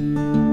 En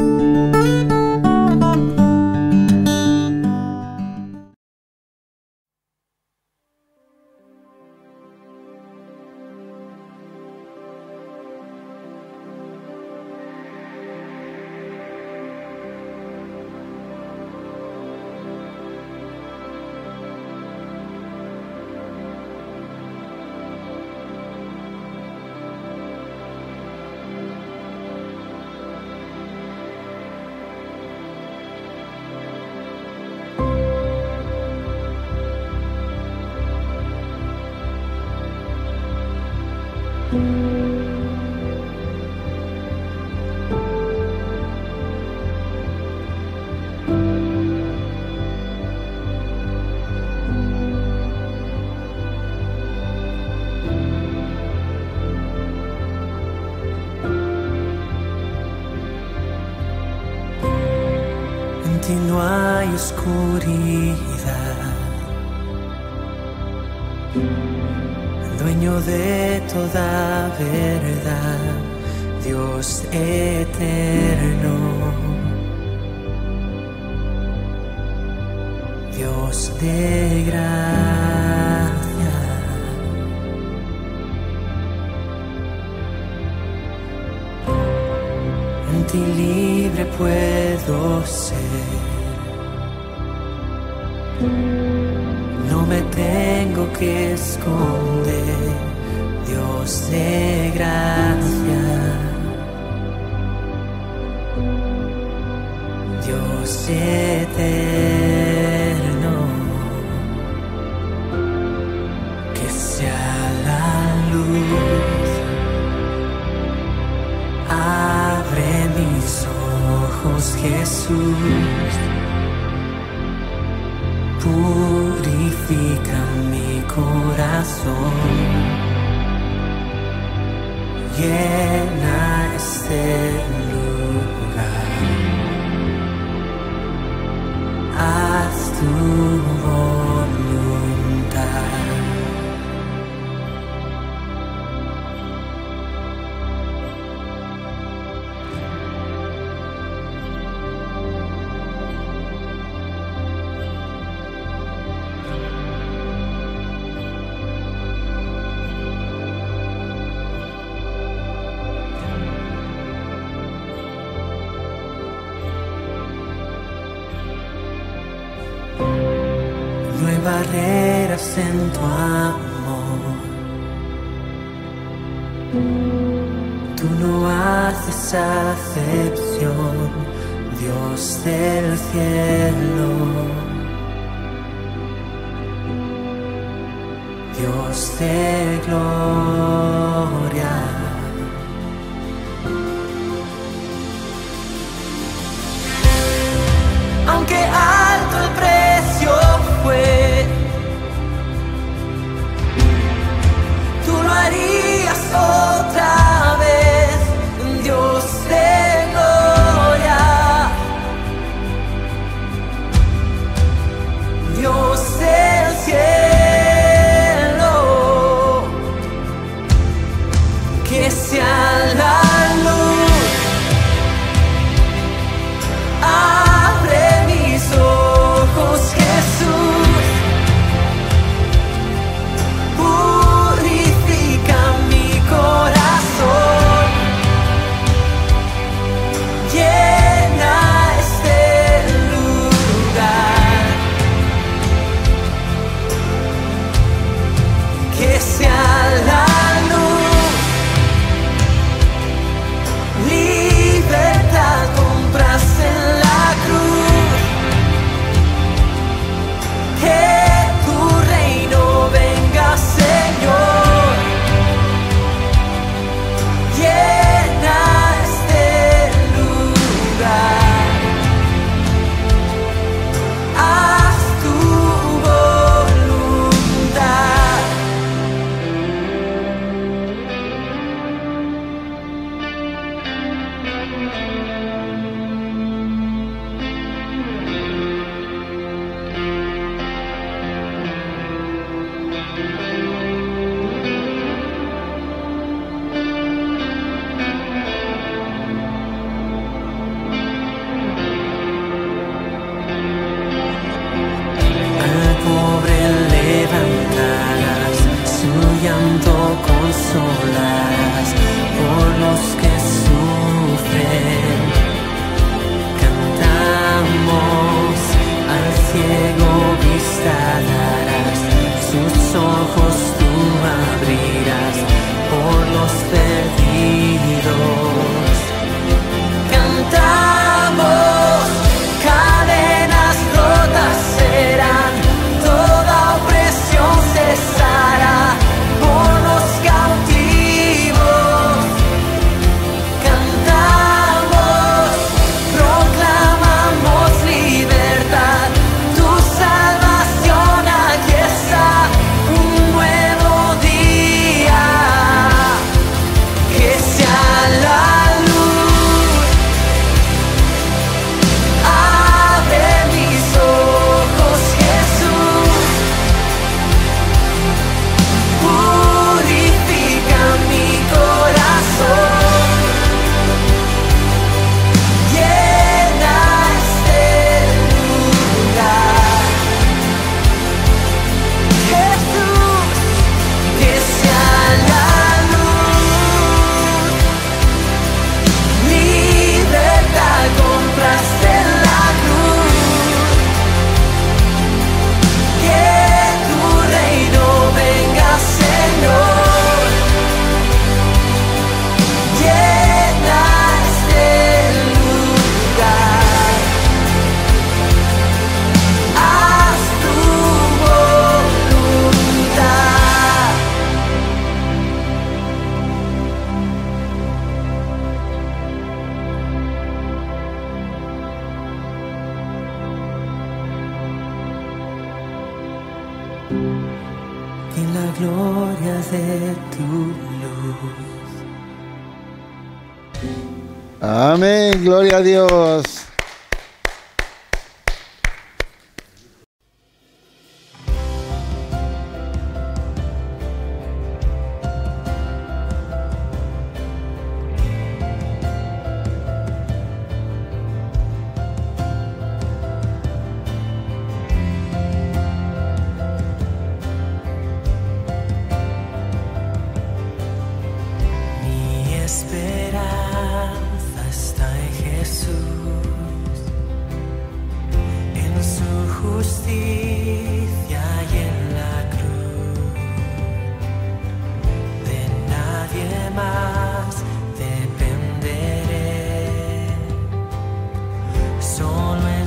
Jesús. Purifica mi corazón. Llena este Amén,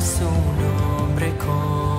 su nombre confiaré.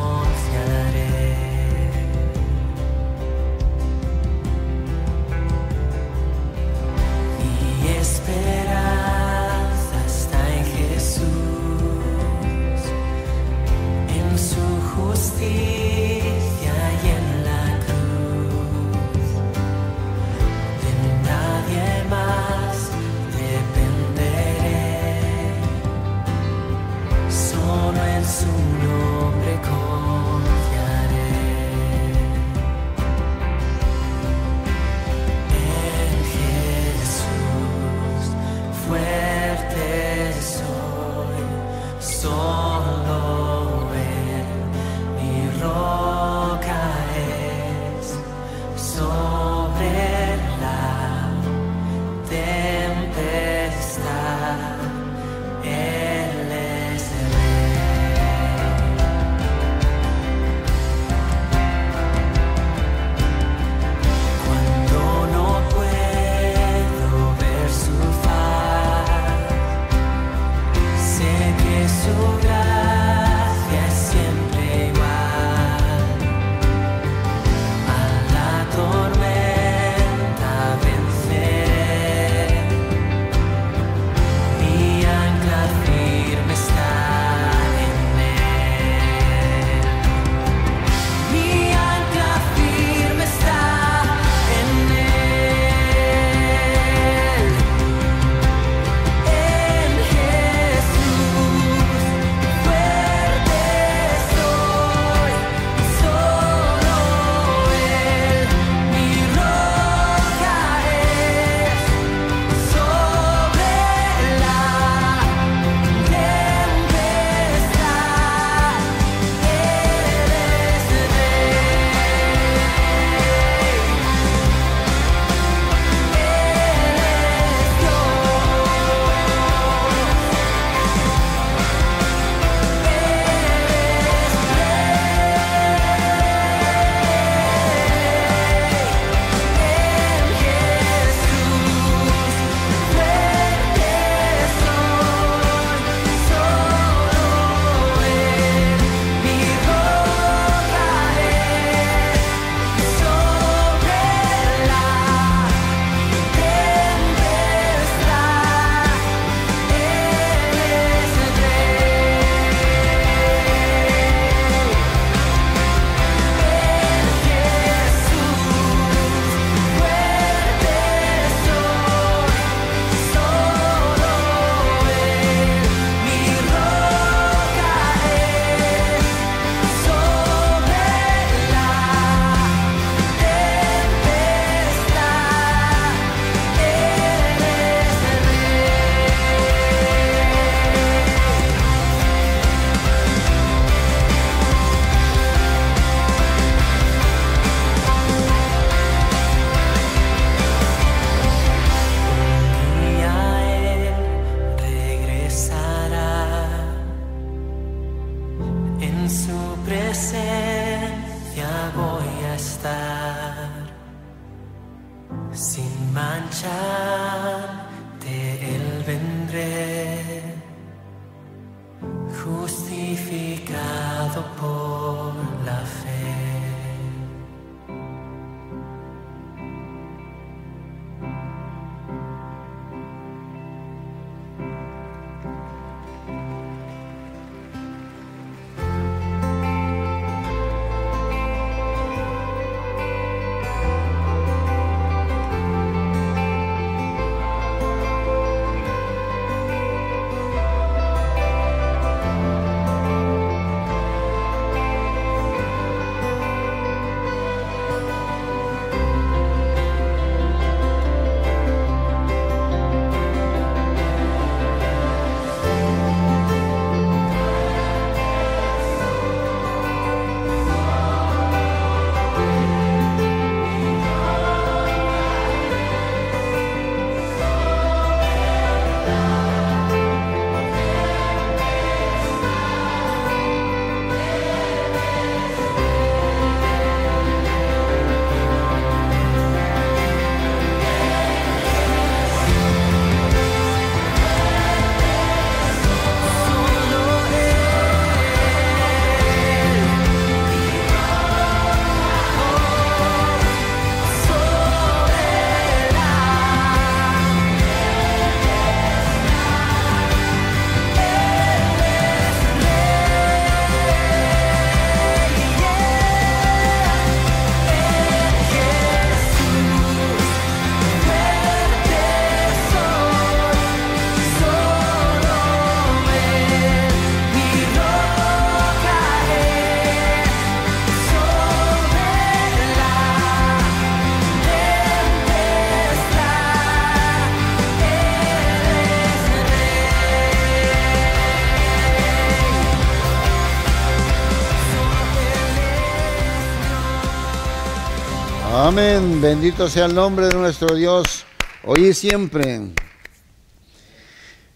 Amén. Bendito sea el nombre de nuestro Dios, hoy y siempre.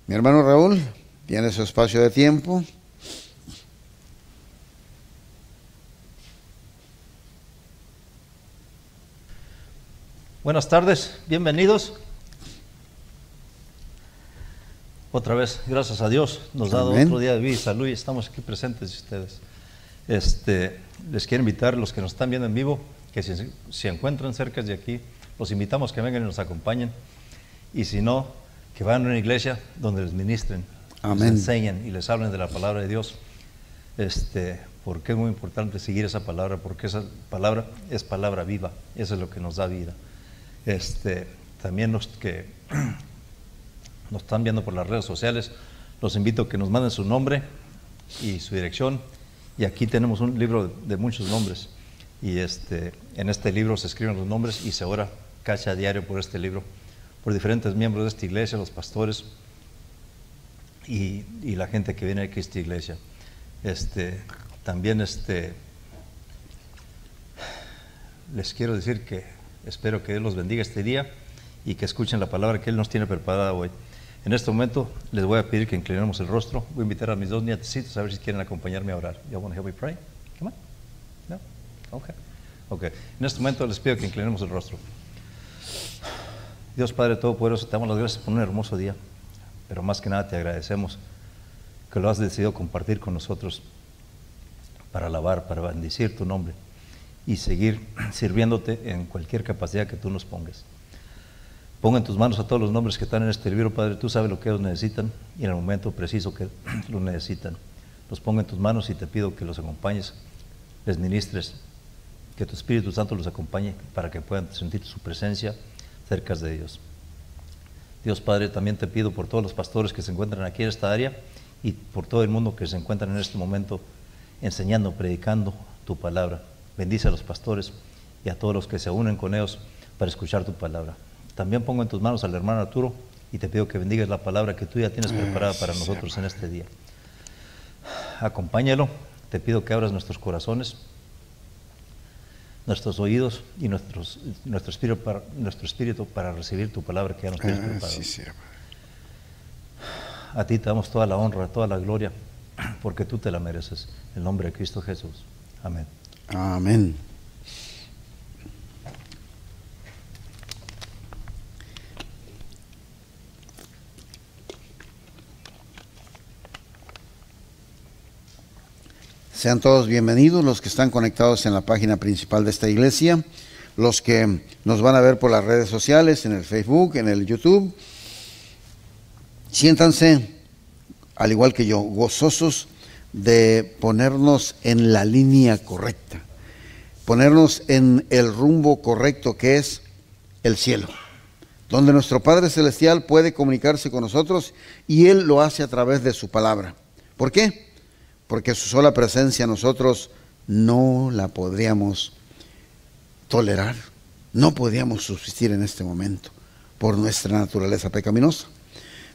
Mi hermano Raúl tiene su espacio de tiempo. Buenas tardes, bienvenidos. Otra vez, gracias a Dios, nos ha dado otro día de vida y salud y estamos aquí presentes ustedes. Este, les quiero invitar, los que nos están viendo en vivo, que si se si encuentran cerca de aquí, los invitamos que vengan y nos acompañen. Y si no, que vayan a una iglesia donde les ministren, Amén. les enseñen y les hablen de la palabra de Dios. Este, porque es muy importante seguir esa palabra, porque esa palabra es palabra viva, eso es lo que nos da vida. Este, también los que nos están viendo por las redes sociales, los invito a que nos manden su nombre y su dirección. Y aquí tenemos un libro de, de muchos nombres. Y este, en este libro se escriben los nombres y se ora casi a diario por este libro, por diferentes miembros de esta iglesia, los pastores y, y la gente que viene aquí a esta iglesia. Este, también este, les quiero decir que espero que Dios los bendiga este día y que escuchen la palabra que Él nos tiene preparada hoy. En este momento les voy a pedir que inclinemos el rostro. Voy a invitar a mis dos nietecitos a ver si quieren acompañarme a orar. You want to help me pray? Okay. Okay. En este momento les pido que inclinemos el rostro. Dios Padre Todopoderoso, te damos las gracias por un hermoso día, pero más que nada te agradecemos que lo has decidido compartir con nosotros para alabar, para bendecir tu nombre y seguir sirviéndote en cualquier capacidad que tú nos pongas. Ponga en tus manos a todos los nombres que están en este libro, Padre. Tú sabes lo que ellos necesitan y en el momento preciso que lo necesitan. Los pongo en tus manos y te pido que los acompañes, les ministres, que tu Espíritu Santo los acompañe para que puedan sentir su presencia cerca de ellos. Dios Padre, también te pido por todos los pastores que se encuentran aquí en esta área y por todo el mundo que se encuentran en este momento enseñando, predicando tu palabra. Bendice a los pastores y a todos los que se unen con ellos para escuchar tu palabra. También pongo en tus manos al hermano Arturo y te pido que bendigas la palabra que tú ya tienes preparada para nosotros en este día. Acompáñalo, te pido que abras nuestros corazones, nuestros oídos y nuestros, nuestro, espíritu para, nuestro espíritu para recibir tu palabra que ya nos tienes preparada. Así sea. A ti te damos toda la honra, toda la gloria, porque tú te la mereces. En el nombre de Cristo Jesús. Amén. Amén. Sean todos bienvenidos los que están conectados en la página principal de esta iglesia, los que nos van a ver por las redes sociales, en el Facebook, en el YouTube. Siéntanse, al igual que yo, gozosos de ponernos en la línea correcta, ponernos en el rumbo correcto que es el cielo, donde nuestro Padre Celestial puede comunicarse con nosotros y Él lo hace a través de su palabra. ¿Por qué? Porque su sola presencia nosotros no la podríamos tolerar, no podríamos subsistir en este momento por nuestra naturaleza pecaminosa.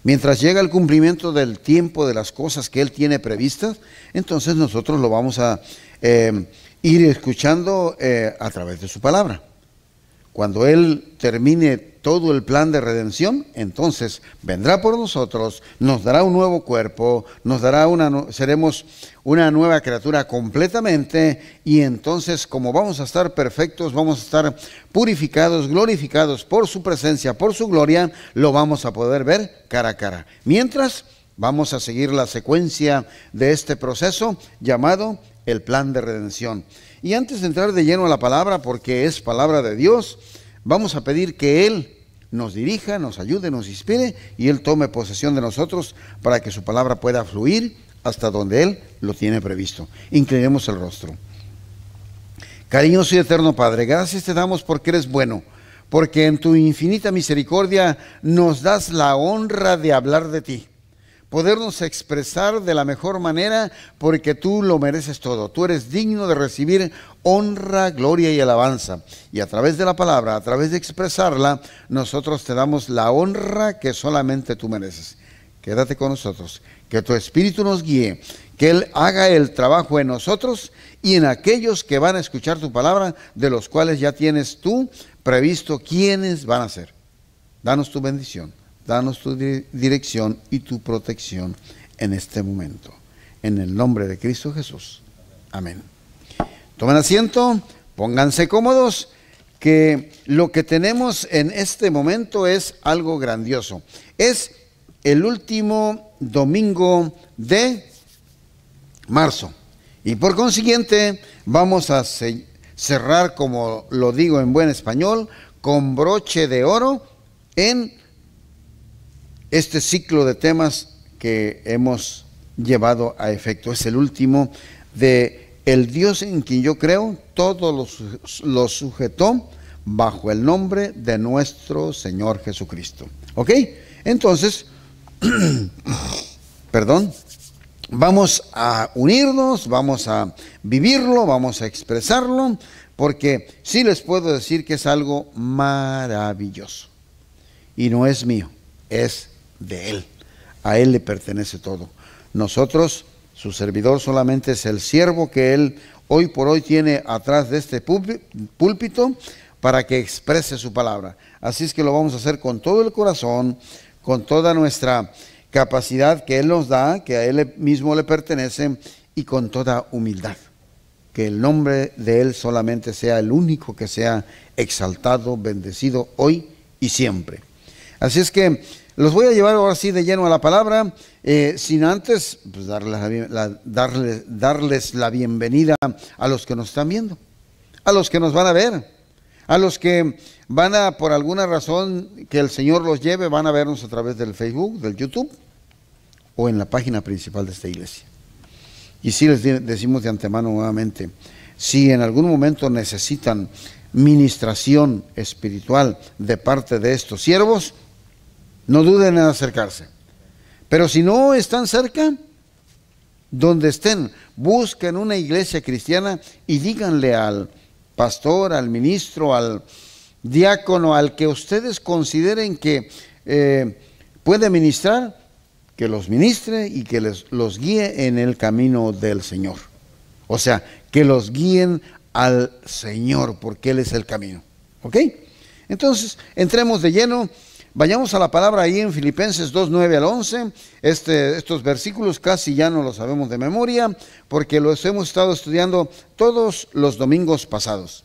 Mientras llega el cumplimiento del tiempo de las cosas que Él tiene previstas, entonces nosotros lo vamos a eh, ir escuchando eh, a través de su palabra. Cuando Él termine todo el plan de redención, entonces vendrá por nosotros, nos dará un nuevo cuerpo, nos dará una, seremos una nueva criatura completamente y entonces como vamos a estar perfectos, vamos a estar purificados, glorificados por su presencia, por su gloria, lo vamos a poder ver cara a cara. Mientras vamos a seguir la secuencia de este proceso llamado el plan de redención. Y antes de entrar de lleno a la palabra, porque es palabra de Dios, vamos a pedir que Él nos dirija, nos ayude, nos inspire y Él tome posesión de nosotros para que su palabra pueda fluir hasta donde Él lo tiene previsto. Inclinemos el rostro. Cariñoso y eterno Padre, gracias te damos porque eres bueno, porque en tu infinita misericordia nos das la honra de hablar de ti podernos expresar de la mejor manera porque tú lo mereces todo. Tú eres digno de recibir honra, gloria y alabanza. Y a través de la palabra, a través de expresarla, nosotros te damos la honra que solamente tú mereces. Quédate con nosotros, que tu espíritu nos guíe, que Él haga el trabajo en nosotros y en aquellos que van a escuchar tu palabra, de los cuales ya tienes tú previsto quiénes van a ser. Danos tu bendición, danos tu dirección y tu protección en este momento. En el nombre de Cristo Jesús. Amén. Tomen asiento, pónganse cómodos, que lo que tenemos en este momento es algo grandioso. Es el último domingo de marzo. Y por consiguiente vamos a cerrar, como lo digo en buen español, con broche de oro en este ciclo de temas que hemos llevado a efecto. Es el último de el Dios en quien yo creo, todo lo, sujetó bajo el nombre de nuestro Señor Jesucristo. ¿Ok? Entonces, perdón, vamos a unirnos, vamos a vivirlo, vamos a expresarlo, porque sí les puedo decir que es algo maravilloso. Y no es mío, es de Él. A Él le pertenece todo. Nosotros, su servidor solamente es el siervo que Él hoy por hoy tiene atrás de este púlpito para que exprese su palabra. Así es que lo vamos a hacer con todo el corazón, con toda nuestra capacidad que Él nos da, que a Él mismo le pertenece, y con toda humildad. Que el nombre de Él solamente sea el único que sea exaltado, bendecido hoy y siempre. Así es que los voy a llevar ahora sí de lleno a la palabra, eh, sin antes pues, darles, la, darles la bienvenida a los que nos están viendo, a los que nos van a ver, a los que van a, por alguna razón que el Señor los lleve, van a vernos a través del Facebook, del YouTube o en la página principal de esta iglesia. Y si les decimos de antemano nuevamente, si en algún momento necesitan ministración espiritual de parte de estos siervos, no duden en acercarse. Pero si no están cerca, donde estén, busquen una iglesia cristiana y díganle al pastor, al ministro, al diácono, al que ustedes consideren que eh, puede ministrar, que los ministre y que les, los guíe en el camino del Señor. O sea, que los guíen al Señor, porque Él es el camino. ¿Ok? Entonces, entremos de lleno. Vayamos a la palabra ahí en Filipenses 2, 9 al 11. Este, estos versículos casi ya no los sabemos de memoria, porque los hemos estado estudiando todos los domingos pasados.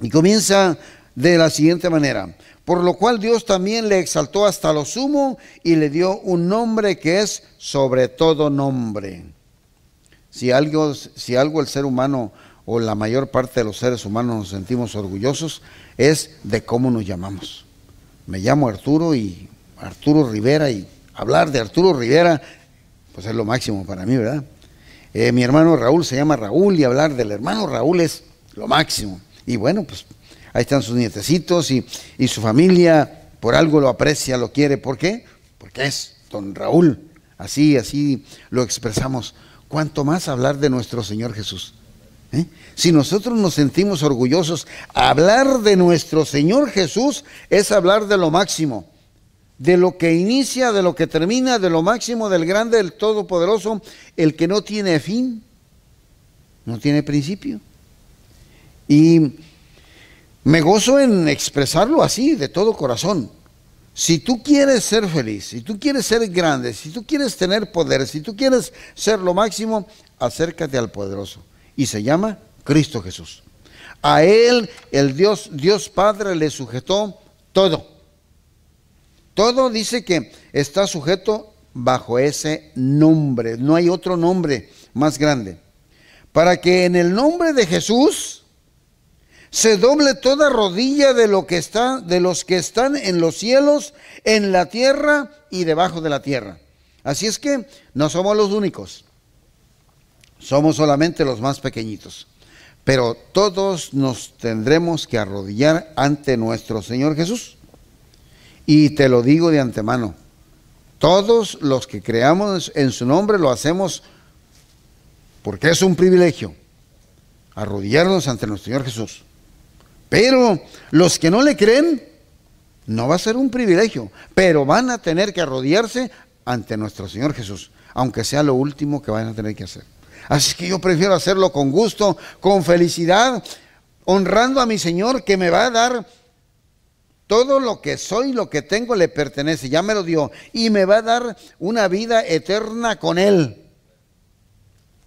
Y comienza de la siguiente manera por lo cual Dios también le exaltó hasta lo sumo y le dio un nombre que es sobre todo nombre. Si algo, si algo el ser humano o la mayor parte de los seres humanos nos sentimos orgullosos, es de cómo nos llamamos. Me llamo Arturo y Arturo Rivera y hablar de Arturo Rivera, pues es lo máximo para mí, ¿verdad? Eh, mi hermano Raúl se llama Raúl y hablar del hermano Raúl es lo máximo. Y bueno, pues ahí están sus nietecitos y, su familia, por algo lo aprecia, lo quiere. ¿Por qué? Porque es don Raúl. Así, así lo expresamos. ¿Cuánto más hablar de nuestro Señor Jesús? ¿Eh? Si nosotros nos sentimos orgullosos, hablar de nuestro Señor Jesús es hablar de lo máximo, de lo que inicia, de lo que termina, de lo máximo, del grande, del todopoderoso, el que no tiene fin, no tiene principio. Y me gozo en expresarlo así, de todo corazón. Si tú quieres ser feliz, si tú quieres ser grande, si tú quieres tener poder, si tú quieres ser lo máximo, acércate al poderoso. Y se llama Cristo Jesús. A Él, el Dios, Dios Padre, le sujetó todo. Todo dice que está sujeto bajo ese nombre. No hay otro nombre más grande. Para que en el nombre de Jesús se doble toda rodilla de lo que está de los que están en los cielos, en la tierra y debajo de la tierra. Así es que no somos los únicos. Somos solamente los más pequeñitos. Pero todos nos tendremos que arrodillar ante nuestro Señor Jesús. Y te lo digo de antemano, todos los que creamos en su nombre lo hacemos porque es un privilegio arrodillarnos ante nuestro Señor Jesús. Pero los que no le creen, no va a ser un privilegio, pero van a tener que arrodillarse ante nuestro Señor Jesús, aunque sea lo último que van a tener que hacer. Así que yo prefiero hacerlo con gusto, con felicidad, honrando a mi Señor que me va a dar todo lo que soy, lo que tengo le pertenece, ya me lo dio, y me va a dar una vida eterna con Él.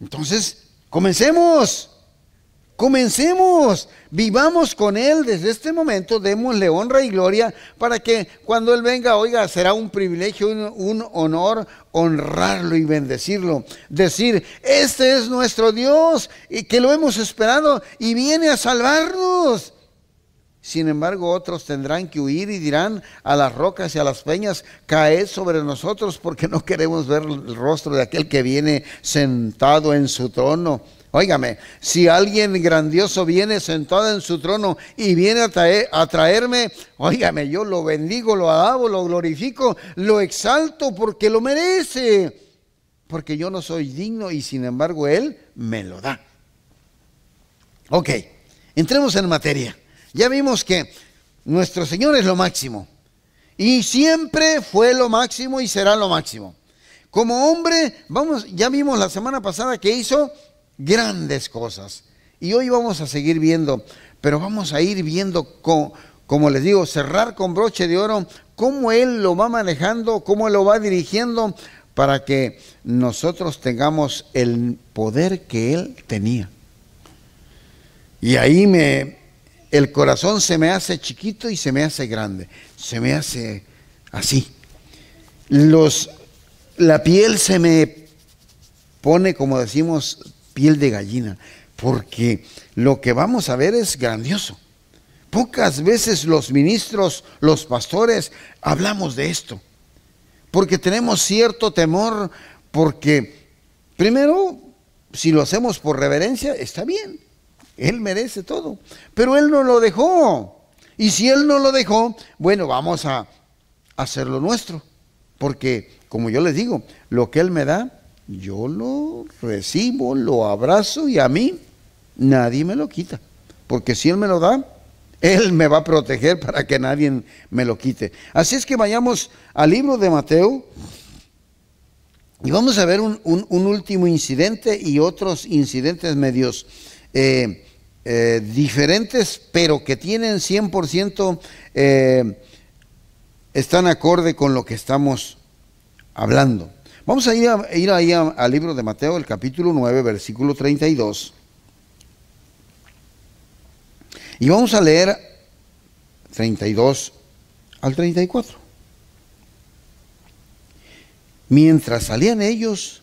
Entonces, comencemos. Comencemos, vivamos con Él desde este momento, démosle honra y gloria para que cuando Él venga, oiga, será un privilegio, un, honor honrarlo y bendecirlo. Decir, este es nuestro Dios y que lo hemos esperado y viene a salvarnos. Sin embargo, otros tendrán que huir y dirán a las rocas y a las peñas, caed sobre nosotros porque no queremos ver el rostro de aquel que viene sentado en su trono. Óigame, si alguien grandioso viene sentado en su trono y viene a, traer, a traerme, óigame, yo lo bendigo, lo alabo, lo glorifico, lo exalto porque lo merece. Porque yo no soy digno y sin embargo Él me lo da. Ok, entremos en materia. Ya vimos que nuestro Señor es lo máximo. Y siempre fue lo máximo y será lo máximo. Como hombre, vamos, ya vimos la semana pasada que hizo grandes cosas. Y hoy vamos a seguir viendo, pero vamos a ir viendo, como les digo, cerrar con broche de oro, cómo Él lo va manejando, cómo lo va dirigiendo, para que nosotros tengamos el poder que Él tenía. Y ahí me, el corazón se me hace chiquito y se me hace grande, se me hace así. Los, la piel se me pone, como decimos, piel de gallina, porque lo que vamos a ver es grandioso. Pocas veces los ministros, los pastores, hablamos de esto, porque tenemos cierto temor, porque primero, si lo hacemos por reverencia, está bien, Él merece todo, pero Él no lo dejó. Y si Él no lo dejó, bueno, vamos a hacerlo nuestro, porque como yo les digo, lo que Él me da, yo lo recibo, lo abrazo y a mí nadie me lo quita. Porque si Él me lo da, Él me va a proteger para que nadie me lo quite. Así es que vayamos al libro de Mateo y vamos a ver un, último incidente y otros incidentes medios eh, eh, diferentes, pero que tienen 100%, eh, están acorde con lo que estamos hablando. Vamos a ir, ahí al libro de Mateo, el capítulo 9, versículo 32. Y vamos a leer 32 al 34. Mientras salían ellos,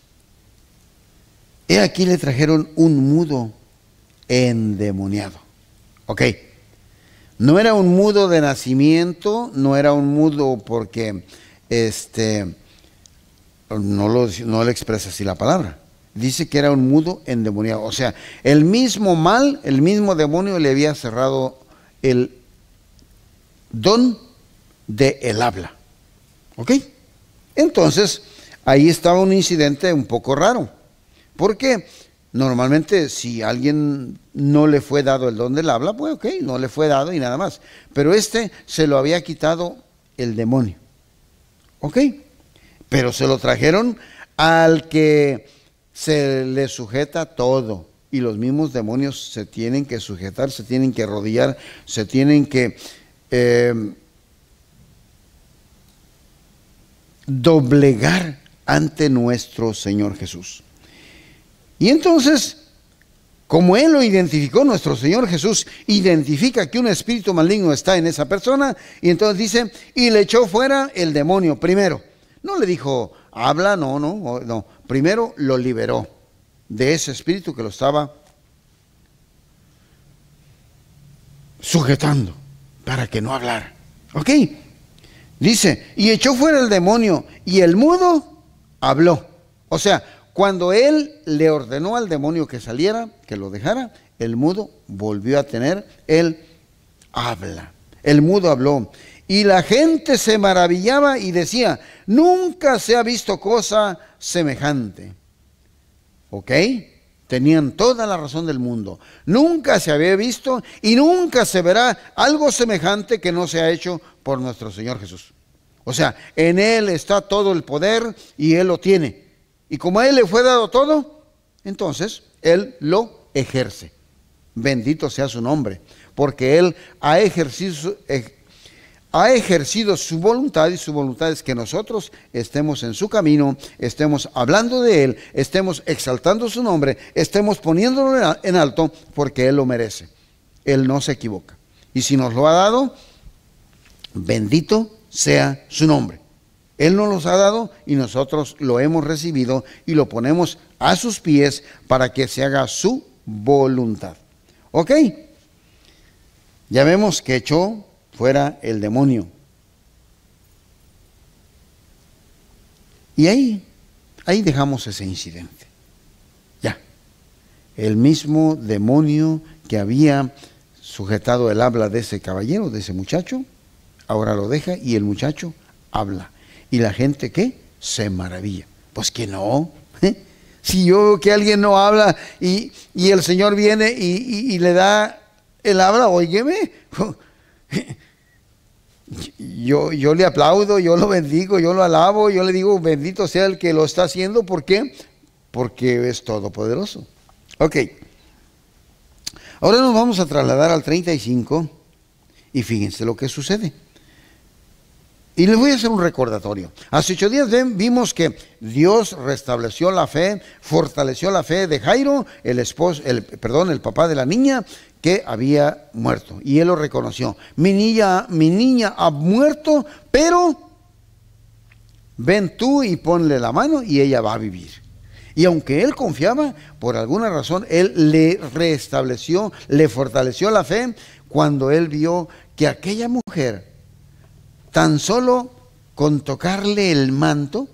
he aquí le trajeron un mudo endemoniado. Ok, no era un mudo de nacimiento, no era un mudo porque este no, lo, no le expresa así la palabra. Dice que era un mudo endemoniado. O sea, el mismo mal, el mismo demonio le había cerrado el don de el habla. ¿Ok? Entonces, ahí estaba un incidente un poco raro. Porque normalmente si a alguien no le fue dado el don del habla, pues ok, no le fue dado y nada más. Pero este se lo había quitado el demonio. ¿Ok? Pero se lo trajeron al que se le sujeta todo. Y los mismos demonios se tienen que sujetar, se tienen que rodear, se tienen que eh, doblegar ante nuestro Señor Jesús. Y entonces, como Él lo identificó, nuestro Señor Jesús identifica que un espíritu maligno está en esa persona, y entonces dice, y le echó fuera el demonio primero. No le dijo, habla, no, no, no. Primero lo liberó de ese espíritu que lo estaba sujetando para que no hablara. ¿Ok? Dice, y echó fuera el demonio y el mudo habló. O sea, cuando él le ordenó al demonio que saliera, que lo dejara, el mudo volvió a tener, él habla. El mudo habló. Y la gente se maravillaba y decía, nunca se ha visto cosa semejante. ¿Ok? Tenían toda la razón del mundo. Nunca se había visto y nunca se verá algo semejante que no se hecho por nuestro Señor Jesús. O sea, en Él está todo el poder y Él lo tiene. Y como a Él le fue dado todo, entonces Él lo ejerce. Bendito sea su nombre, porque Él ha ejercido, ha ejercido su voluntad y su voluntad es que nosotros estemos en su camino, estemos hablando de Él, estemos exaltando su nombre, estemos poniéndolo en alto porque Él lo merece. Él no se equivoca. Y si nos lo ha dado, bendito sea su nombre. Él nos los ha dado y nosotros lo hemos recibido y lo ponemos a sus pies para que se haga su voluntad. ¿Ok? Ya vemos que echó fuera el demonio. Y ahí, ahí dejamos ese incidente. Ya. El mismo demonio que había sujetado el habla de ese caballero, de ese muchacho, ahora lo deja y el muchacho habla. ¿Y la gente qué? Se maravilla. Pues que no. ¿eh? Si yo veo que alguien no habla y, el Señor viene y, y, le da el habla, óigeme. Yo, yo le aplaudo, yo lo bendigo, yo lo alabo, yo le digo, bendito sea el que lo está haciendo. ¿Por qué? Porque es todopoderoso. Ok. Ahora nos vamos a trasladar al 35 y fíjense lo que sucede. Y les voy a hacer un recordatorio. Hace ocho días vimos que Dios restableció la fe, fortaleció la fe de Jairo, el esposo, el, perdón, el papá de la niña, que había muerto. Y él lo reconoció. Mi niña, mi niña ha muerto, pero ven tú y ponle la mano y ella va a vivir. Y aunque él confiaba, por alguna razón, él le restableció, le fortaleció la fe cuando él vio que aquella mujer, tan solo con tocarle el manto,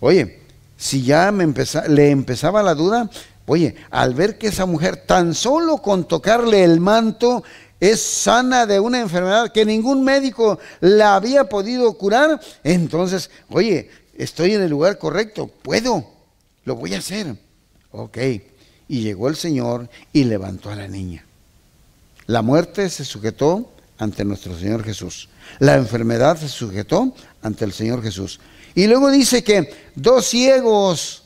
oye, si ya me le empezaba la duda, Oye, al ver que esa mujer tan solo con tocarle el manto es sana de una enfermedad que ningún médico la había podido curar, entonces, oye, estoy en el lugar correcto, puedo, lo voy a hacer. Ok, y llegó el Señor y levantó a la niña. La muerte se sujetó ante nuestro Señor Jesús. La enfermedad se sujetó ante el Señor Jesús. Y luego dice que dos ciegos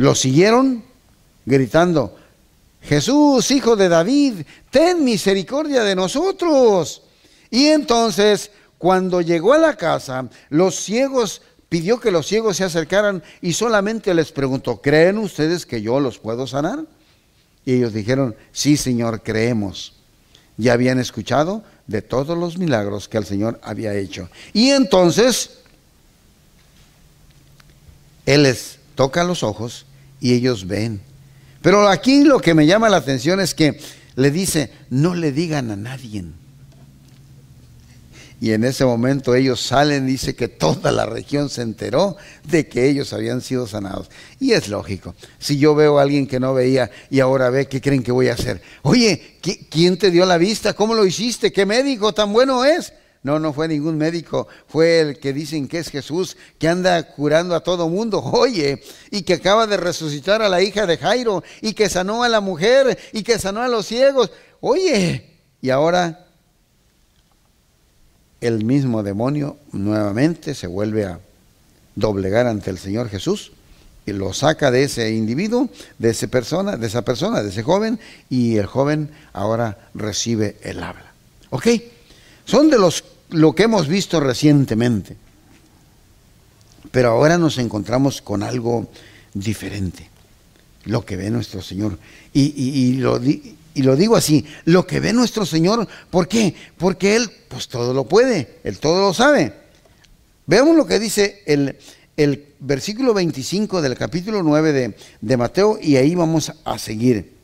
lo siguieron gritando, Jesús, hijo de David, ten misericordia de nosotros. Y entonces, cuando llegó a la casa, los ciegos pidió que los ciegos se acercaran y solamente les preguntó, ¿creen ustedes que yo los puedo sanar? Y ellos dijeron, sí, Señor, creemos. Ya habían escuchado de todos los milagros que el Señor había hecho. Y entonces, Él les toca los ojos y ellos ven. Pero aquí lo que me llama la atención es que le dice, no le digan a nadie. Y en ese momento ellos salen, dice que toda la región se enteró de que ellos habían sido sanados. Y es lógico. Si yo veo a alguien que no veía y ahora ve, ¿qué creen que voy a hacer? Oye, ¿quién te dio la vista? ¿Cómo lo hiciste? ¿Qué médico tan bueno es? No, no fue ningún médico, fue el que dicen que es Jesús, que anda curando a todo mundo, oye, y que acaba de resucitar a la hija de Jairo, y que sanó a la mujer, y que sanó a los ciegos, oye, y ahora el mismo demonio nuevamente se vuelve a doblegar ante el Señor Jesús y lo saca de ese individuo, de esa persona, de esa persona, de ese joven, y el joven ahora recibe el habla. ¿Ok? Son de los lo que hemos visto recientemente. Pero ahora nos encontramos con algo diferente. Lo que ve nuestro Señor. Y, lo, y lo digo así, lo que ve nuestro Señor, ¿por qué? Porque Él pues todo lo puede, Él todo lo sabe. Veamos lo que dice el, el versículo 25 del capítulo 9 de, de Mateo y ahí vamos a seguir.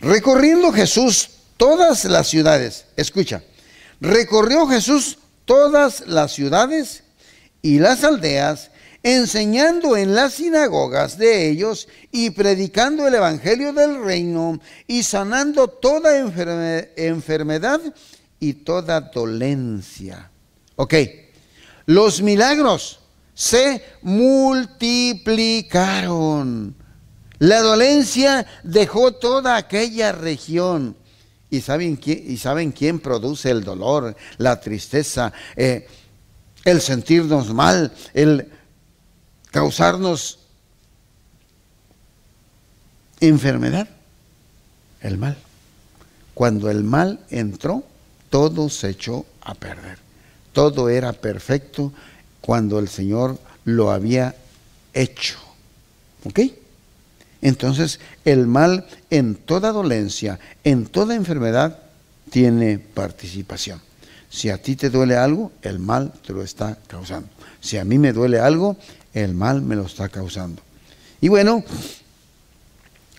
Recorriendo Jesús todas las ciudades. Escucha, recorrió Jesús todas las ciudades y las aldeas, enseñando en las sinagogas de ellos y predicando el Evangelio del reino y sanando toda enfermedad y toda dolencia. Ok, los milagros se multiplicaron. La dolencia dejó toda aquella región ¿Y saben quién, y saben quién produce el dolor, la tristeza, eh, el sentirnos mal, el causarnos enfermedad? El mal. Cuando el mal entró, todo se echó a perder. Todo era perfecto cuando el Señor lo había hecho. ¿Ok? Entonces, el mal en toda dolencia, en toda enfermedad, tiene participación. Si a ti te duele algo, el mal te lo está causando. Si a mí me duele algo, el mal me lo está causando. Y bueno,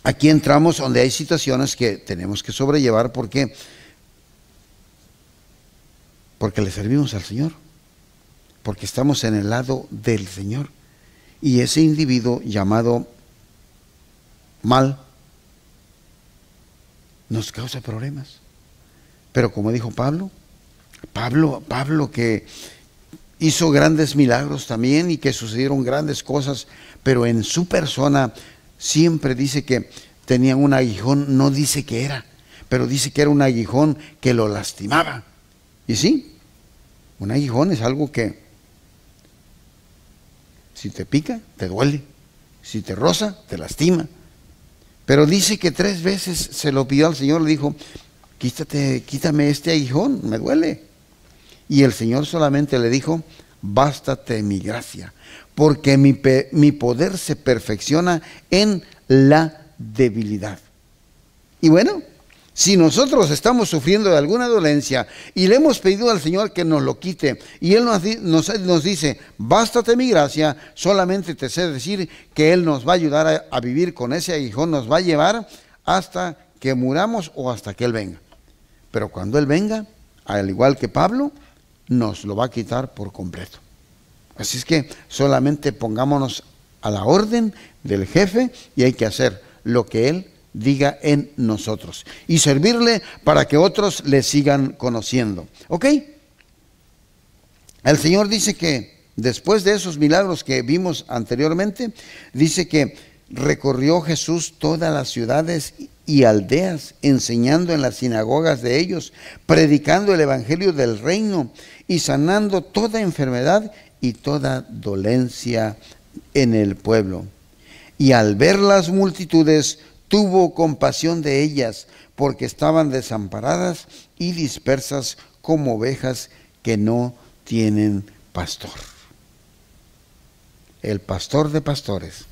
aquí entramos donde hay situaciones que tenemos que sobrellevar porque porque le servimos al Señor, porque estamos en el lado del Señor. Y ese individuo llamado mal nos causa problemas. Pero como dijo Pablo, Pablo, Pablo que hizo grandes milagros también y que sucedieron grandes cosas, pero en su persona siempre dice que tenía un aguijón, no dice que era, pero dice que era un aguijón que lo lastimaba. Y sí, un aguijón es algo que si te pica, te duele. Si te roza, te lastima. Pero dice que tres veces se lo pidió al Señor, le dijo, quítate, quítame este aguijón, me duele. Y el Señor solamente le dijo, bástate mi gracia, porque mi, mi poder se perfecciona en la debilidad. Y bueno, si nosotros estamos sufriendo de alguna dolencia y le hemos pedido al Señor que nos lo quite y Él nos, dice, bástate mi gracia, solamente te sé decir que Él nos va a ayudar a, a vivir con ese aguijón, nos va a llevar hasta que muramos o hasta que Él venga. Pero cuando Él venga, al igual que Pablo, nos lo va a quitar por completo. Así es que solamente pongámonos a la orden del jefe y hay que hacer lo que Él diga en nosotros y servirle para que otros le sigan conociendo. ¿Ok? El Señor dice que después de esos milagros que vimos anteriormente, dice que recorrió Jesús todas las ciudades y aldeas, enseñando en las sinagogas de ellos, predicando el Evangelio del reino y sanando toda enfermedad y toda dolencia en el pueblo. Y al ver las multitudes, tuvo compasión de ellas, porque estaban desamparadas y dispersas como ovejas que no tienen pastor. El pastor de pastores,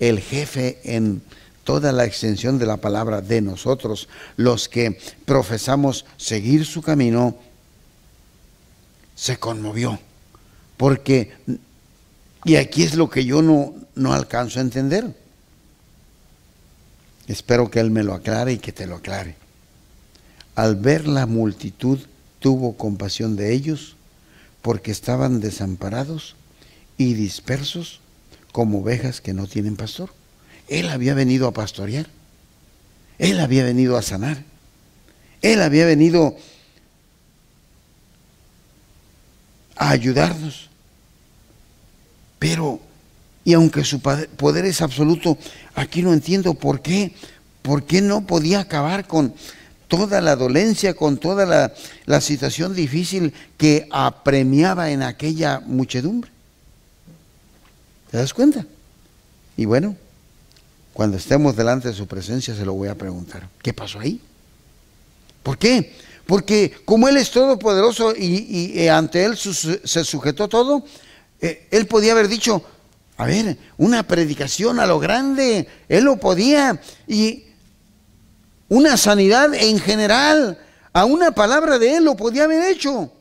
el jefe en toda la extensión de la palabra de nosotros, los que profesamos seguir su camino, se conmovió. Porque, y aquí es lo que yo no, no alcanzo a entender Espero que Él me lo aclare y que te lo aclare. Al ver la multitud, tuvo compasión de ellos porque estaban desamparados y dispersos como ovejas que no tienen pastor. Él había venido a pastorear. Él había venido a sanar. Él había venido a ayudarnos. Pero y aunque su poder es absoluto, aquí no entiendo por qué, por qué no podía acabar con toda la dolencia, con toda la, situación difícil que apremiaba en aquella muchedumbre. ¿Te das cuenta? Y bueno, cuando estemos delante de su presencia se lo voy a preguntar. ¿Qué pasó ahí? ¿Por qué? Porque como Él es todopoderoso y, y, ante Él se sujetó todo, eh, Él podía haber dicho, a ver, una predicación a lo grande, él lo podía. Y una sanidad en general, a una palabra de él lo podía haber hecho.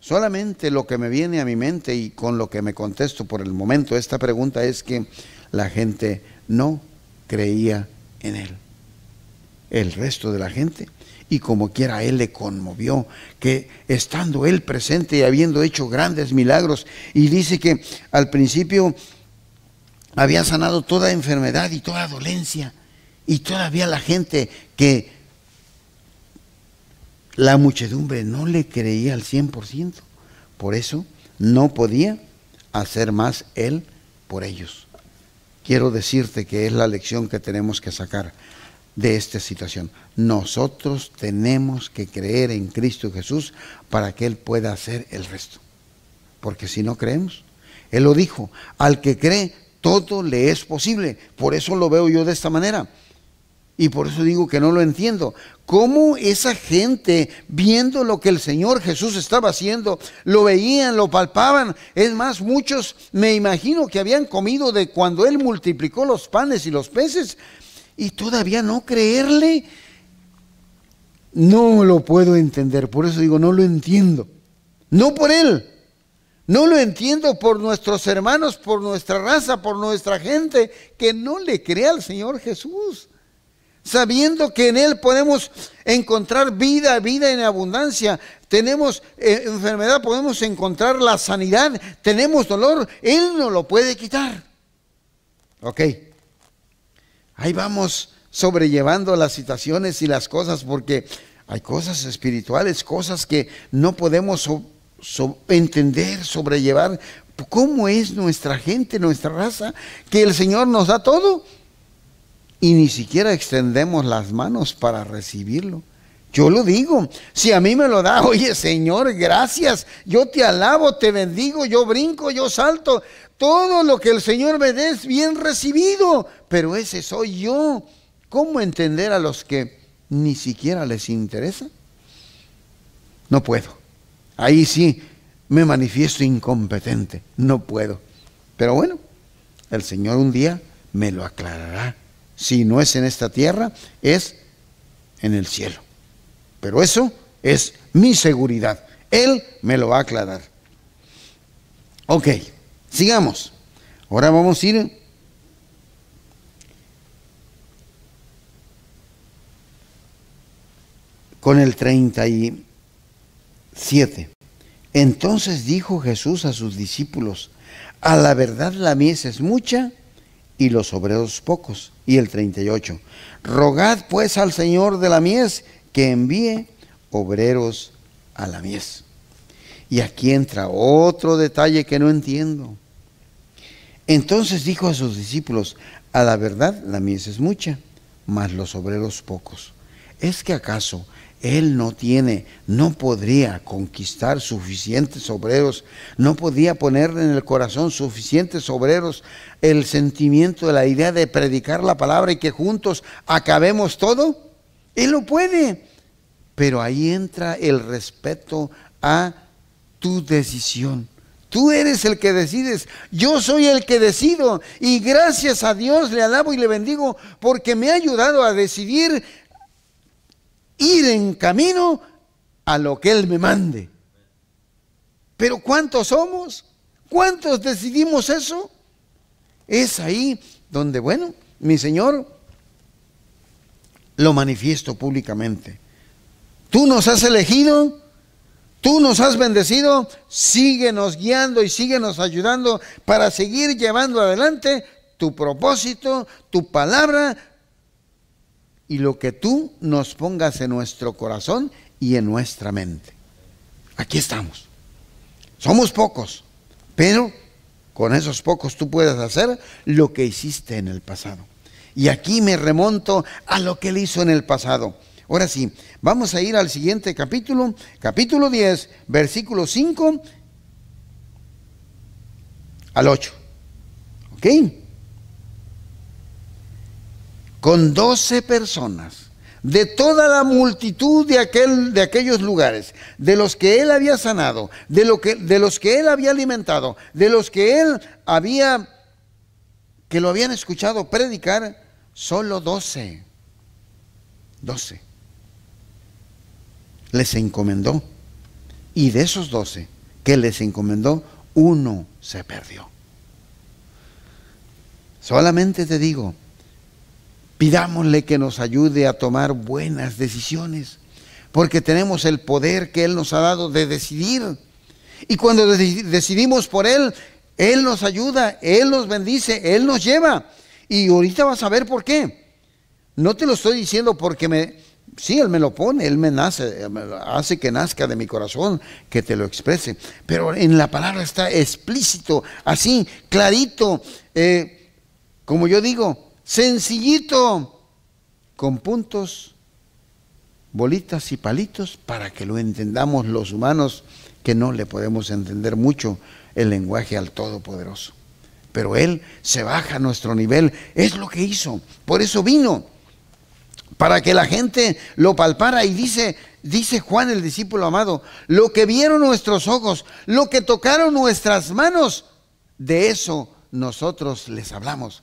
Solamente lo que me viene a mi mente y con lo que me contesto por el momento esta pregunta es que la gente no creía en él. El resto de la gente y como quiera él le conmovió que estando él presente y habiendo hecho grandes milagros y dice que al principio había sanado toda enfermedad y toda dolencia y todavía la gente que la muchedumbre no le creía al 100%, por eso no podía hacer más él por ellos. Quiero decirte que es la lección que tenemos que sacar de esta situación. Nosotros tenemos que creer en Cristo Jesús para que Él pueda hacer el resto. Porque si no creemos, Él lo dijo, al que cree, todo le es posible. Por eso lo veo yo de esta manera. Y por eso digo que no lo entiendo. ¿Cómo esa gente, viendo lo que el Señor Jesús estaba haciendo, lo veían, lo palpaban? Es más, muchos me imagino que habían comido de cuando Él multiplicó los panes y los peces y todavía no creerle. No lo puedo entender, por eso digo, no lo entiendo. No por Él, no lo entiendo por nuestros hermanos, por nuestra raza, por nuestra gente, que no le cree al Señor Jesús sabiendo que en Él podemos encontrar vida, vida en abundancia. Tenemos eh, enfermedad, podemos encontrar la sanidad. Tenemos dolor, Él no lo puede quitar. Ok. Ahí vamos sobrellevando las situaciones y las cosas porque hay cosas espirituales, cosas que no podemos entender, sobrellevar. ¿Cómo es nuestra gente, nuestra raza? Que el Señor nos da todo y ni siquiera extendemos las manos para recibirlo. Yo lo digo, si a mí me lo da, oye Señor, gracias, yo te alabo, te bendigo, yo brinco, yo salto, todo lo que el Señor me dé es bien recibido, pero ese soy yo. ¿Cómo entender a los que ni siquiera les interesa? No puedo. Ahí sí me manifiesto incompetente, no puedo. Pero bueno, el Señor un día me lo aclarará si no es en esta tierra, es en el cielo. Pero eso es mi seguridad. Él me lo va a aclarar. Ok, sigamos. Ahora vamos a ir con el 37. Entonces dijo Jesús a sus discípulos, a la verdad la mies es mucha y los obreros pocos. Y el 38, rogad pues al Señor de la mies que envíe obreros a la mies. Y aquí entra otro detalle que no entiendo. Entonces dijo a sus discípulos, a la verdad la mies es mucha, mas los obreros pocos. ¿Es que acaso él no tiene, no podría conquistar suficientes obreros, no podía poner en el corazón suficientes obreros el sentimiento de la idea de predicar la palabra y que juntos acabemos todo. Él lo puede, pero ahí entra el respeto a tu decisión. Tú eres el que decides, yo soy el que decido y gracias a Dios le alabo y le bendigo porque me ha ayudado a decidir ir en camino a lo que Él me mande. Pero ¿cuántos somos? ¿Cuántos decidimos eso? Es ahí donde, bueno, mi Señor lo manifiesto públicamente. Tú nos has elegido, tú nos has bendecido, síguenos guiando y síguenos ayudando para seguir llevando adelante tu propósito, tu palabra, y lo que tú nos pongas en nuestro corazón y en nuestra mente. Aquí estamos. Somos pocos, pero con esos pocos tú puedes hacer lo que hiciste en el pasado. Y aquí me remonto a lo que él hizo en el pasado. Ahora sí, vamos a ir al siguiente capítulo, capítulo 10, versículo 5 al 8. ¿Ok? con doce personas de toda la multitud de, aquel, de aquellos lugares, de los que él había sanado, de, lo que, de los que él había alimentado, de los que él había, que lo habían escuchado predicar, solo doce, doce, les encomendó. Y de esos doce que les encomendó, uno se perdió. Solamente te digo, Pidámosle que nos ayude a tomar buenas decisiones, porque tenemos el poder que Él nos ha dado de decidir. Y cuando decidimos por Él, Él nos ayuda, Él nos bendice, Él nos lleva. Y ahorita vas a ver por qué. No te lo estoy diciendo porque me, sí, Él me lo pone, Él me nace, hace que nazca de mi corazón, que te lo exprese. Pero en la palabra está explícito, así, clarito. Eh, como yo digo, sencillito. con puntos, bolitas y palitos para que lo entendamos los humanos que no le podemos entender mucho el lenguaje al Todopoderoso. Pero Él se baja a nuestro nivel, es lo que hizo, por eso vino, para que la gente lo palpara y dice, dice Juan el discípulo amado, lo que vieron nuestros ojos, lo que tocaron nuestras manos, de eso nosotros les hablamos.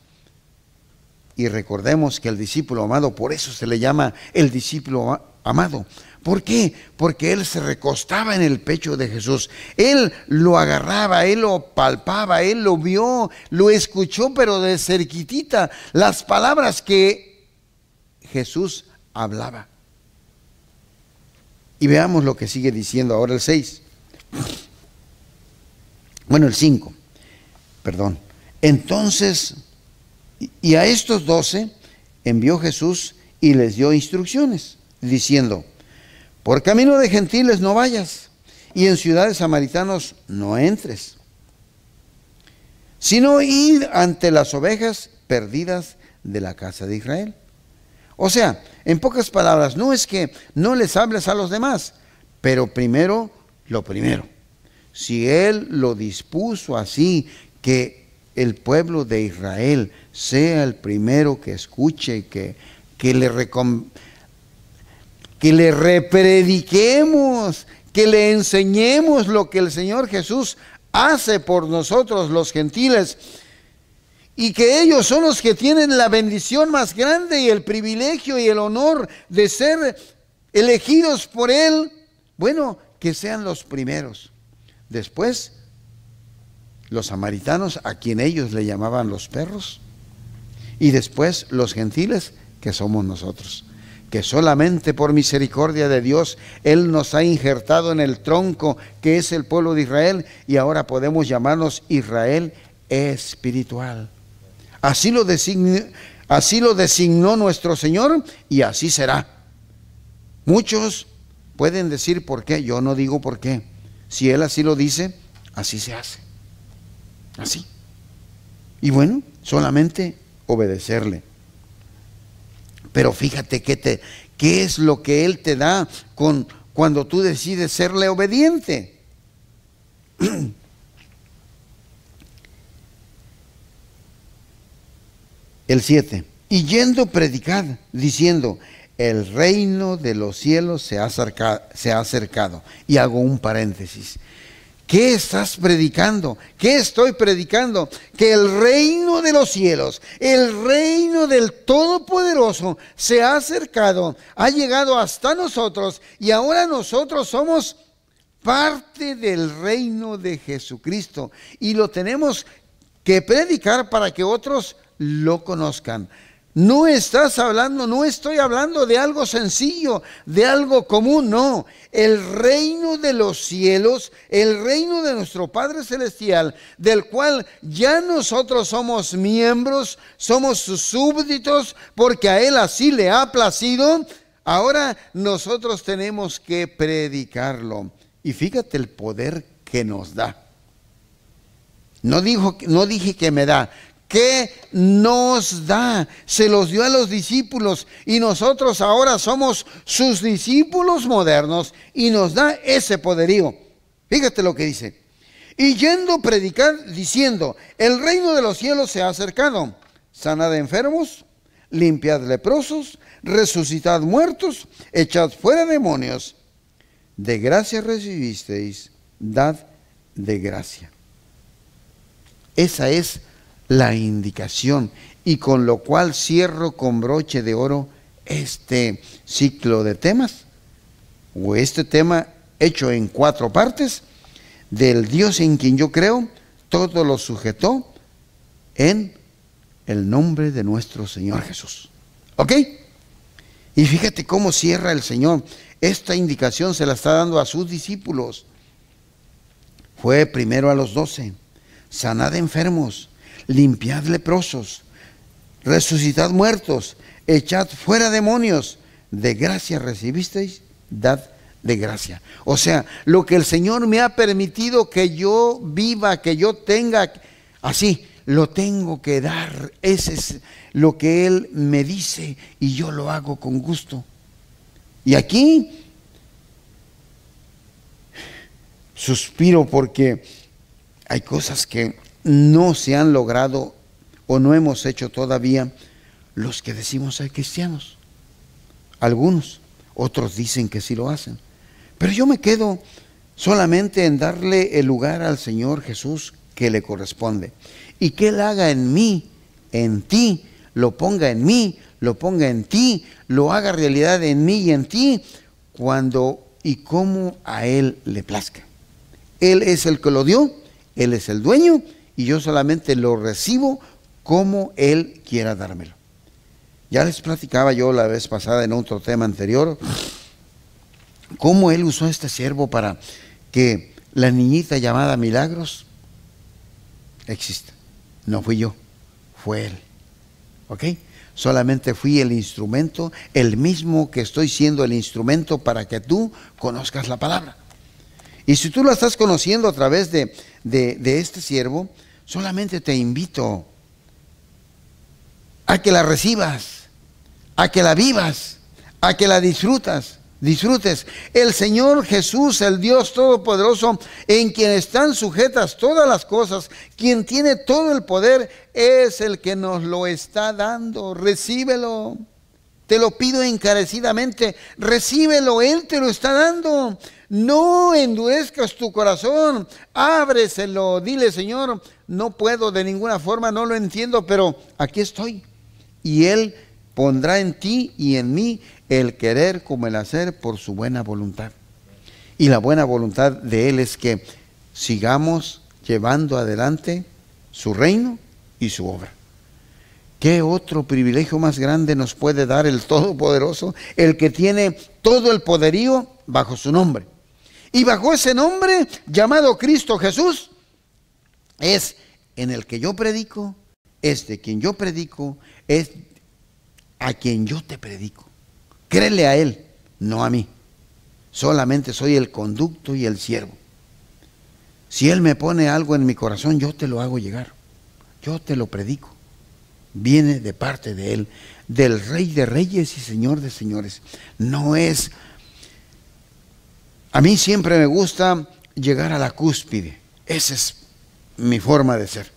Y recordemos que el discípulo amado, por eso se le llama el discípulo amado. ¿Por qué? Porque él se recostaba en el pecho de Jesús. Él lo agarraba, él lo palpaba, él lo vio, lo escuchó, pero de cerquitita las palabras que Jesús hablaba. Y veamos lo que sigue diciendo ahora el 6. Bueno, el 5, perdón. Entonces, y a estos doce envió Jesús y les dio instrucciones, diciendo, por camino de gentiles no vayas, y en ciudades samaritanos no entres, sino ir ante las ovejas perdidas de la casa de Israel. O sea, en pocas palabras, no es que no les hables a los demás, pero primero lo primero. Si Él lo dispuso así, que el pueblo de Israel sea el primero que escuche, que, que le que le reprediquemos, que le enseñemos lo que el Señor Jesús hace por nosotros los gentiles y que ellos son los que tienen la bendición más grande y el privilegio y el honor de ser elegidos por Él, bueno, que sean los primeros. Después, los samaritanos, a quien ellos le llamaban los perros, y después los gentiles, que somos nosotros que solamente por misericordia de Dios Él nos ha injertado en el tronco que es el pueblo de Israel y ahora podemos llamarnos Israel espiritual. Así lo designó, nuestro Señor y así será. Muchos pueden decir por qué, yo no digo por qué. Si Él así lo dice, así se hace. Así. Y bueno, solamente obedecerle. Pero fíjate que te, qué es lo que Él te da con, cuando tú decides serle obediente. El 7. Y yendo predicar, diciendo, el reino de los cielos se ha, se ha acercado. Y hago un paréntesis. ¿Qué estás predicando? ¿Qué estoy predicando? Que el reino de los cielos, el reino del Todopoderoso se ha acercado, ha llegado hasta nosotros y ahora nosotros somos parte del reino de Jesucristo y lo tenemos que predicar para que otros lo conozcan. No estás hablando, no estoy hablando de algo sencillo, de algo común, no. El reino de los cielos, el reino de nuestro Padre Celestial, del cual ya nosotros somos miembros, somos sus súbditos, porque a Él así le ha placido, ahora nosotros tenemos que predicarlo. Y fíjate el poder que nos da. No, dijo, no dije que me da, ¿Qué nos da. Se los dio a los discípulos y nosotros ahora somos sus discípulos modernos y nos da ese poderío. Fíjate lo que dice. Y yendo predicar diciendo, el reino de los cielos se ha acercado. Sanad enfermos, limpiad leprosos, resucitad muertos, echad fuera demonios. De gracia recibisteis, dad de gracia. Esa es la indicación y con lo cual cierro con broche de oro este ciclo de temas o este tema hecho en cuatro partes del Dios en quien yo creo, todo lo sujetó en el nombre de nuestro Señor Jesús. ¿Ok? Y fíjate cómo cierra el Señor. Esta indicación se la está dando a sus discípulos. Fue primero a los doce. Sanad enfermos, limpiad leprosos, resucitad muertos, echad fuera demonios, de gracia recibisteis, dad de gracia. O sea, lo que el Señor me ha permitido que yo viva, que yo tenga, así, lo tengo que dar. Ese es lo que Él me dice y yo lo hago con gusto. Y aquí suspiro porque hay cosas que no se han logrado o no hemos hecho todavía los que decimos ser cristianos. Algunos, otros dicen que sí lo hacen. Pero yo me quedo solamente en darle el lugar al Señor Jesús que le corresponde. Y que Él haga en mí, en ti, lo ponga en mí, lo ponga en ti, lo haga realidad en mí y en ti, cuando y como a Él le plazca. Él es el que lo dio, Él es el dueño y yo solamente lo recibo como Él quiera dármelo. Ya les platicaba yo la vez pasada en otro tema anterior cómo Él usó este siervo para que la niñita llamada Milagros exista. No fui yo, fue Él. ¿Ok? Solamente fui el instrumento, el mismo que estoy siendo el instrumento para que tú conozcas la palabra. Y si tú la estás conociendo a través de, de, este siervo, solamente te invito a que la recibas, a que la vivas, a que la disfrutas disfrutes. El Señor Jesús, el Dios Todopoderoso, en quien están sujetas todas las cosas, quien tiene todo el poder, es el que nos lo está dando. Recíbelo. Te lo pido encarecidamente. Recíbelo, Él te lo está dando. No endurezcas tu corazón. Ábreselo. Dile, Señor, no puedo de ninguna forma, no lo entiendo, pero aquí estoy. Y Él pondrá en ti y en mí el querer como el hacer por su buena voluntad. Y la buena voluntad de Él es que sigamos llevando adelante su reino y su obra. ¿Qué otro privilegio más grande nos puede dar el Todopoderoso, el que tiene todo el poderío bajo su nombre? Y bajo ese nombre llamado Cristo Jesús, es en el que yo predico, es de quien yo predico, es a quien yo te predico. Créele a Él, no a mí. Solamente soy el conducto y el siervo. Si Él me pone algo en mi corazón, yo te lo hago llegar. Yo te lo predico. Viene de parte de Él, del Rey de Reyes y Señor de Señores. No es... A mí siempre me gusta llegar a la cúspide. Esa es mi forma de ser.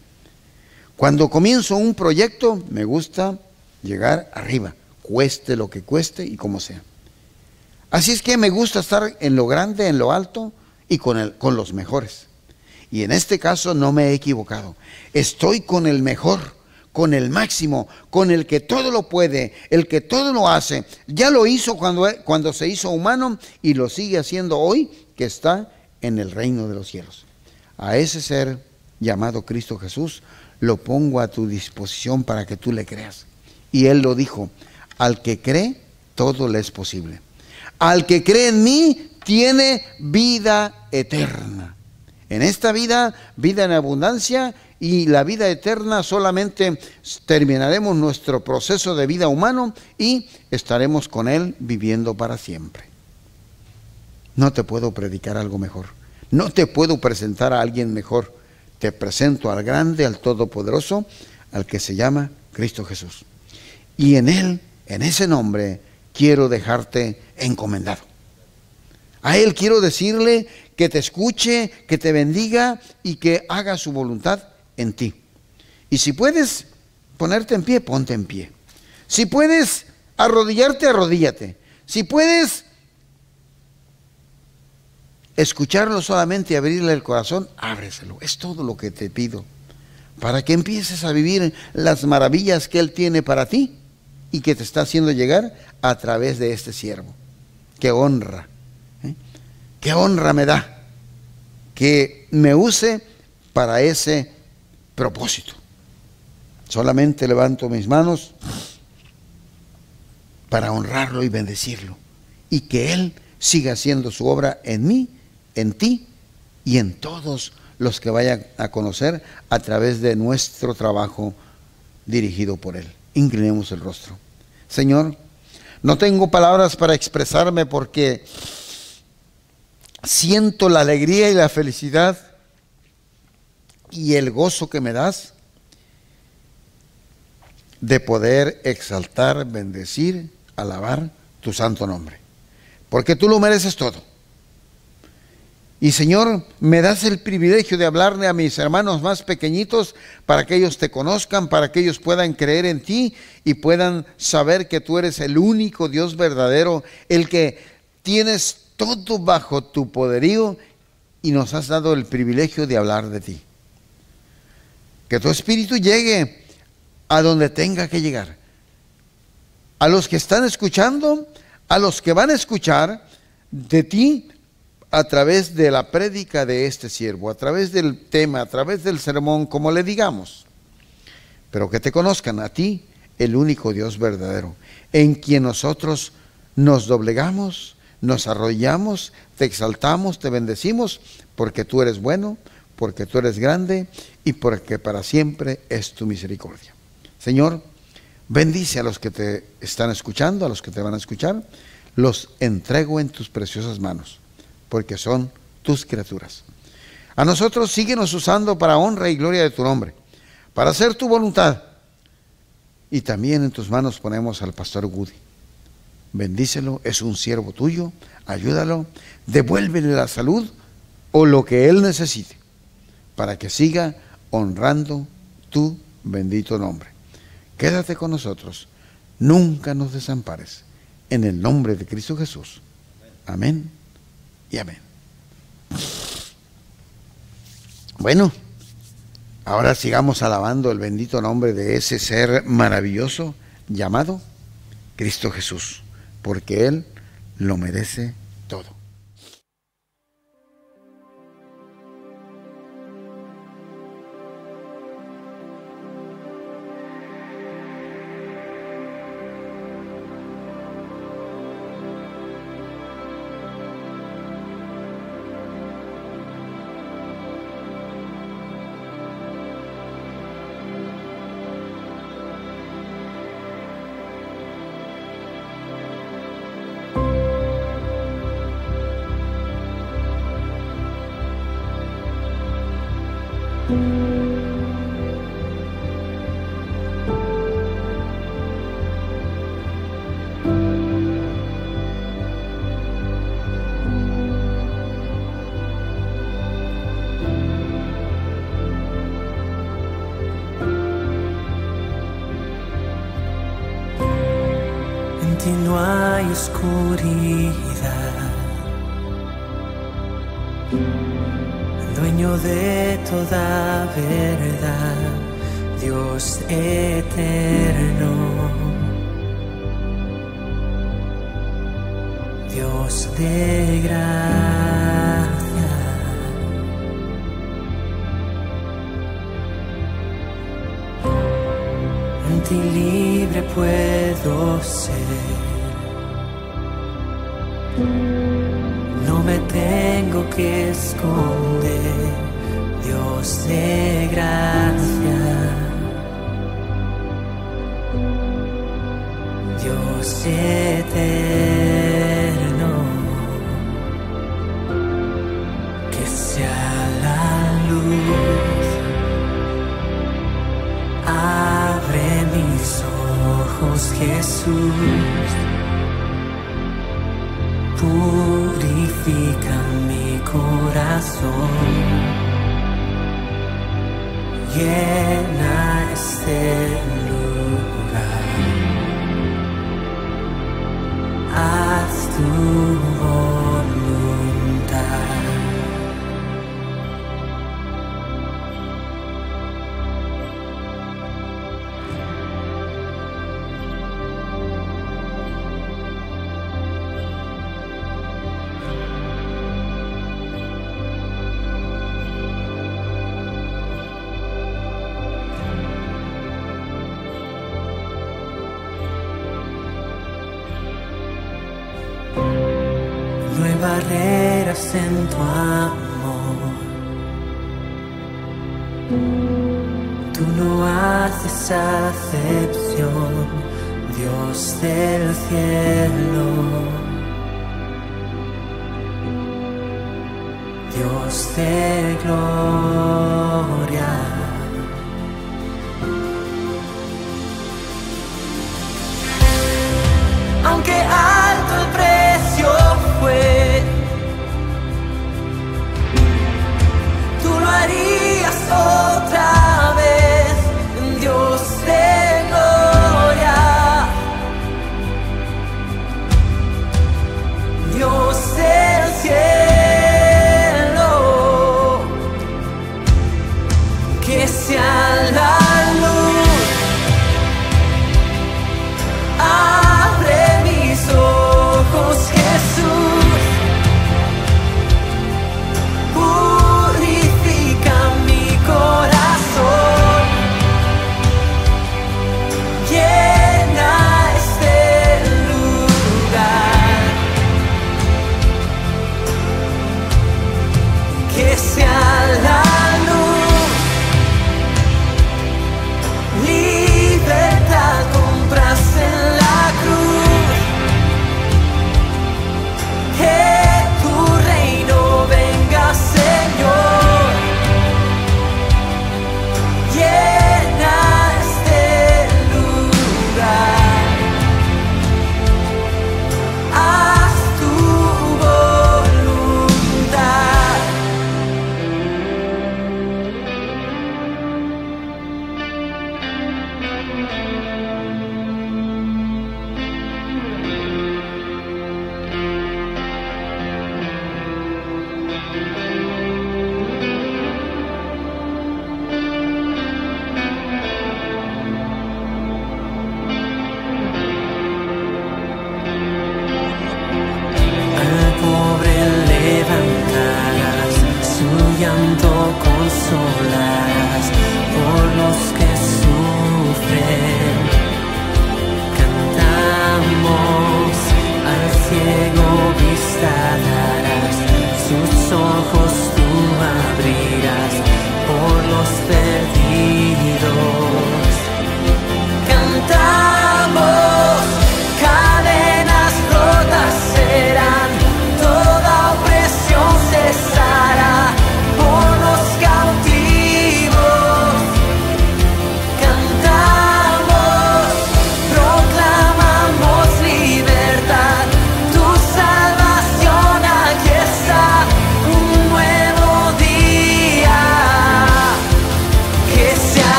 Cuando comienzo un proyecto, me gusta llegar arriba cueste lo que cueste y como sea. Así es que me gusta estar en lo grande, en lo alto y con, el, con los mejores. Y en este caso no me he equivocado. Estoy con el mejor, con el máximo, con el que todo lo puede, el que todo lo hace. Ya lo hizo cuando, cuando se hizo humano y lo sigue haciendo hoy que está en el reino de los cielos. A ese ser llamado Cristo Jesús lo pongo a tu disposición para que tú le creas. Y él lo dijo, al que cree, todo le es posible. Al que cree en mí, tiene vida eterna. En esta vida, vida en abundancia y la vida eterna solamente terminaremos nuestro proceso de vida humano y estaremos con Él viviendo para siempre. No te puedo predicar algo mejor. No te puedo presentar a alguien mejor. Te presento al grande, al todopoderoso, al que se llama Cristo Jesús. Y en Él en ese nombre quiero dejarte encomendado. A Él quiero decirle que te escuche, que te bendiga y que haga su voluntad en ti. Y si puedes ponerte en pie, ponte en pie. Si puedes arrodillarte, arrodíllate. Si puedes escucharlo solamente y abrirle el corazón, ábreselo. Es todo lo que te pido. Para que empieces a vivir las maravillas que Él tiene para ti y que te está haciendo llegar a través de este siervo. Qué honra, ¿eh? qué honra me da que me use para ese propósito. Solamente levanto mis manos para honrarlo y bendecirlo y que Él siga haciendo su obra en mí, en ti y en todos los que vayan a conocer a través de nuestro trabajo dirigido por Él. Inclinemos el rostro. Señor, no tengo palabras para expresarme porque siento la alegría y la felicidad y el gozo que me das de poder exaltar, bendecir, alabar tu santo nombre. Porque tú lo mereces todo. Y Señor, me das el privilegio de hablarle a mis hermanos más pequeñitos para que ellos te conozcan, para que ellos puedan creer en ti y puedan saber que tú eres el único Dios verdadero, el que tienes todo bajo tu poderío y nos has dado el privilegio de hablar de ti. Que tu espíritu llegue a donde tenga que llegar. A los que están escuchando, a los que van a escuchar de ti a través de la prédica de este siervo, a través del tema, a través del sermón, como le digamos. Pero que te conozcan a ti, el único Dios verdadero, en quien nosotros nos doblegamos, nos arrollamos, te exaltamos, te bendecimos, porque tú eres bueno, porque tú eres grande y porque para siempre es tu misericordia. Señor, bendice a los que te están escuchando, a los que te van a escuchar, los entrego en tus preciosas manos porque son tus criaturas. A nosotros síguenos usando para honra y gloria de tu nombre, para hacer tu voluntad. Y también en tus manos ponemos al pastor Woody. Bendícelo, es un siervo tuyo, ayúdalo, devuélvele la salud o lo que él necesite, para que siga honrando tu bendito nombre. Quédate con nosotros, nunca nos desampares. En el nombre de Cristo Jesús. Amén y amén. Bueno, ahora sigamos alabando el bendito nombre de ese ser maravilloso llamado Cristo Jesús, porque Él lo merece ti no hay oscuridad. Dueño de toda verdad, Dios eterno. Dios de gracia. Ti libre puedo ser. No me tengo que esconder, Dios de gracia. Dios eterno. Jesús. Purifica mi corazón. Llena barreras en tu amor. Tú no haces acepción, Dios del cielo. Dios de gloria. Aunque alto el precio fue. Maria Sotra.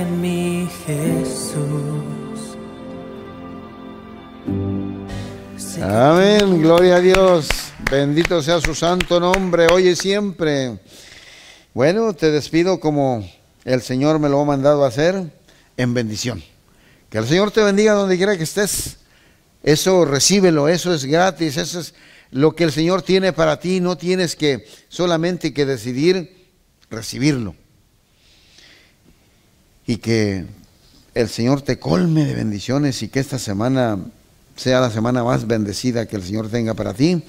En mí, Jesús. Amén, gloria a Dios. Bendito sea su santo nombre, hoy y siempre. Bueno, te despido como el Señor me lo ha mandado a hacer, en bendición. Que el Señor te bendiga donde quiera que estés. Eso recíbelo, eso es gratis, eso es lo que el Señor tiene para ti. No tienes que solamente que decidir recibirlo. Y que el Señor te colme de bendiciones y que esta semana sea la semana más bendecida que el Señor tenga para ti.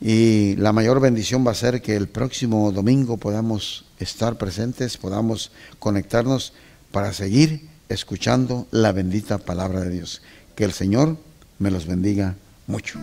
Y la mayor bendición va a ser que el próximo domingo podamos estar presentes, podamos conectarnos para seguir escuchando la bendita palabra de Dios. Que el Señor me los bendiga mucho.